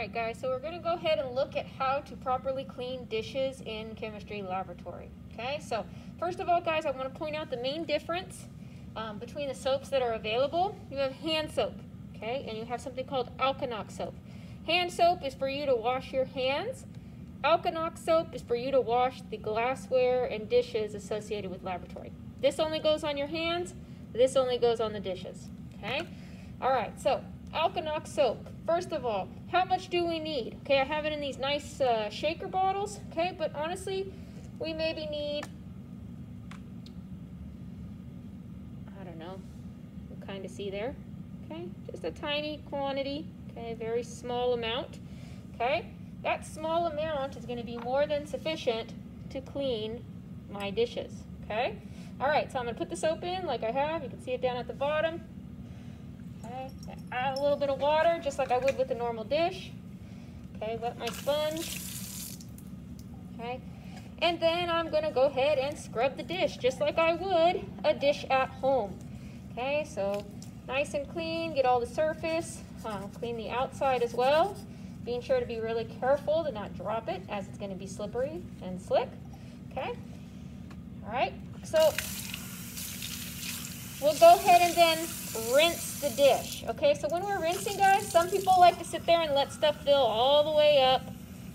right, guys, so we're going to go ahead and look at how to properly clean dishes in chemistry laboratory. Okay, so first of all, guys, I want to point out the main difference um, between the soaps that are available. You have hand soap, okay, and you have something called Alconox soap. Hand soap is for you to wash your hands. Alconox soap is for you to wash the glassware and dishes associated with laboratory. This only goes on your hands. This only goes on the dishes, okay? All right, so Alconox soap. First of all, how much do we need? Okay, I have it in these nice uh, shaker bottles, okay, but honestly, we maybe need, I don't know, you kind of see there, okay, just a tiny quantity, okay, very small amount, okay. That small amount is going to be more than sufficient to clean my dishes, okay. All right, so I'm going to put the soap in like I have. You can see it down at the bottom. Add a little bit of water, just like I would with a normal dish. Okay, wet my sponge. Okay, and then I'm gonna go ahead and scrub the dish, just like I would a dish at home. Okay, so nice and clean, get all the surface, uh, clean the outside as well. Being sure to be really careful to not drop it as it's gonna be slippery and slick. Okay, all right, so we'll go ahead and then rinse the dish. Okay, so when we're rinsing, guys, some people like to sit there and let stuff fill all the way up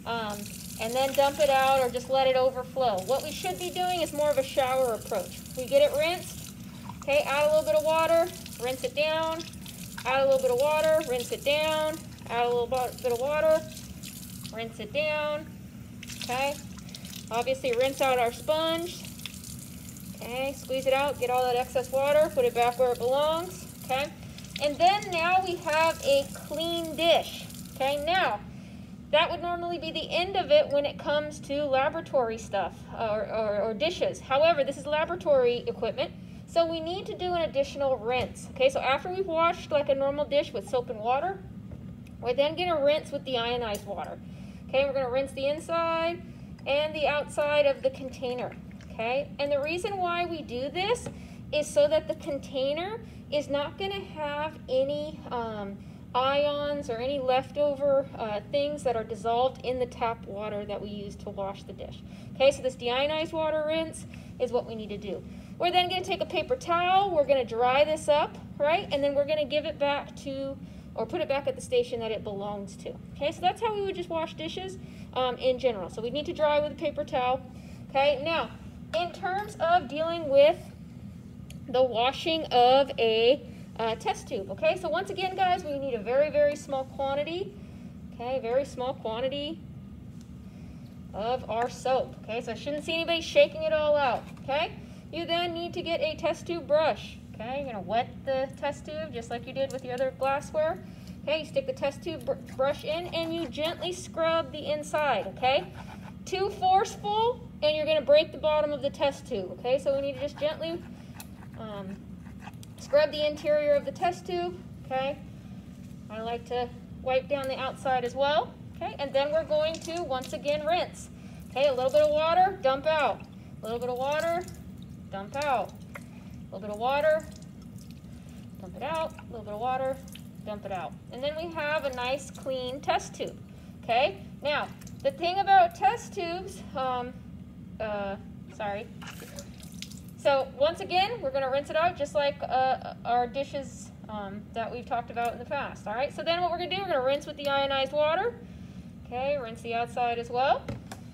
um, and then dump it out or just let it overflow. What we should be doing is more of a shower approach. We get it rinsed, okay, add a little bit of water, rinse it down, add a little bit of water, rinse it down, add a little bit of water, rinse it down, okay. Obviously rinse out our sponge, okay, squeeze it out, get all that excess water, put it back where it belongs, okay? And then now we have a clean dish, okay? Now, that would normally be the end of it when it comes to laboratory stuff or, or, or dishes. However, this is laboratory equipment, so we need to do an additional rinse, okay? So after we've washed like a normal dish with soap and water, we're then gonna rinse with the ionized water. Okay, we're gonna rinse the inside and the outside of the container, okay? And the reason why we do this is so that the container is not going to have any um, ions or any leftover uh, things that are dissolved in the tap water that we use to wash the dish. Okay, so this deionized water rinse is what we need to do. We're then going to take a paper towel, we're going to dry this up, right, and then we're going to give it back to, or put it back at the station that it belongs to. Okay, so that's how we would just wash dishes um, in general. So we need to dry with a paper towel. Okay, now, in terms of dealing with the washing of a uh, test tube. Okay, so once again, guys, we need a very, very small quantity. Okay, very small quantity of our soap. Okay, so I shouldn't see anybody shaking it all out. Okay, you then need to get a test tube brush. Okay, you're gonna wet the test tube just like you did with the other glassware. Okay, you stick the test tube br brush in and you gently scrub the inside. Okay, too forceful and you're gonna break the bottom of the test tube. Okay, so we need to just gently um, scrub the interior of the test tube, okay? I like to wipe down the outside as well, okay? And then we're going to, once again, rinse. Okay, a little bit of water, dump out. A little bit of water, dump out. A little bit of water, dump it out. A little bit of water, dump it out. And then we have a nice clean test tube, okay? Now, the thing about test tubes, um, uh, sorry, so once again, we're going to rinse it out just like uh, our dishes um, that we've talked about in the past. All right, so then what we're going to do, we're going to rinse with the ionized water. Okay, rinse the outside as well.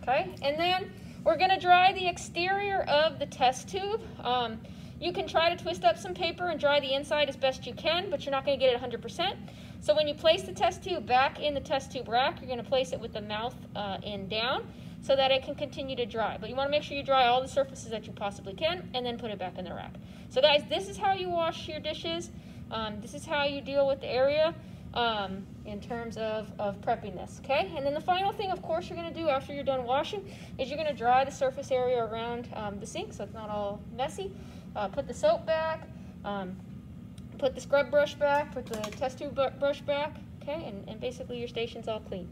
Okay, and then we're going to dry the exterior of the test tube. Um, you can try to twist up some paper and dry the inside as best you can, but you're not going to get it 100%. So when you place the test tube back in the test tube rack, you're going to place it with the mouth uh, in down so that it can continue to dry. But you want to make sure you dry all the surfaces that you possibly can and then put it back in the rack. So guys, this is how you wash your dishes. Um, this is how you deal with the area um, in terms of, of prepping this, okay? And then the final thing, of course, you're going to do after you're done washing is you're going to dry the surface area around um, the sink so it's not all messy. Uh, put the soap back, um, put the scrub brush back, put the test tube brush back, okay? And, and basically your station's all clean.